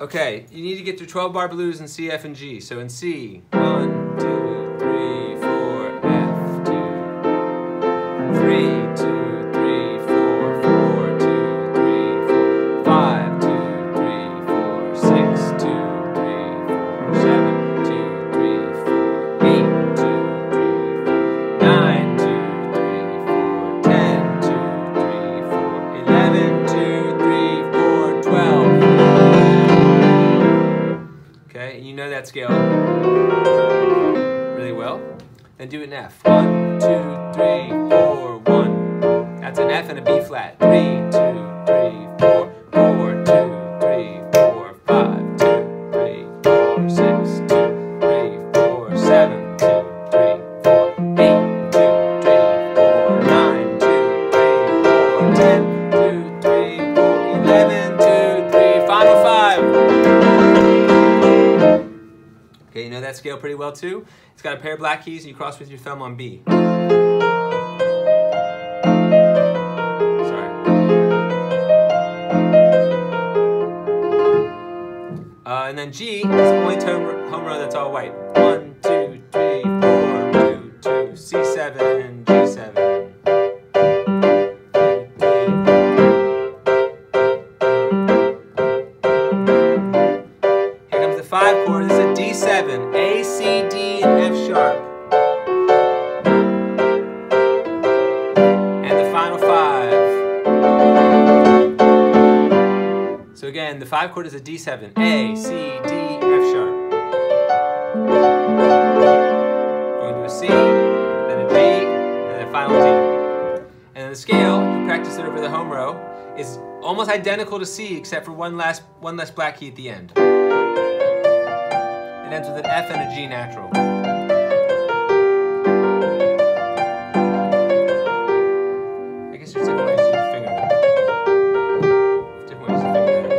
Okay, you need to get to 12 bar blues in C, F, and G. So in C, one, two, three, four, F, two, three, two, Okay, you know that scale really well. Then do it in F. One, two, three, four, one. That's an F and a B flat. Three, two, three, four, four, two, three, four, five, two, three, four, six, two, three, four, seven, Okay, you know that scale pretty well too? It's got a pair of black keys and you cross with your thumb on B. Sorry. Uh, and then G is the only tone, home row that's all white. One, two, three, four, two, two, C7, F sharp. And the final five. So again, the five chord is a D7. A, C, D, F sharp. Going to a C, then a G, and then a final D. And then the scale, you practice it over the home row, is almost identical to C except for one last one less black key at the end. It ends with an F and a G natural. I guess there's different ways to finger it. Different ways to finger it.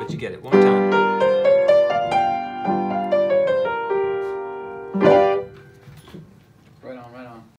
But you get it. One more time.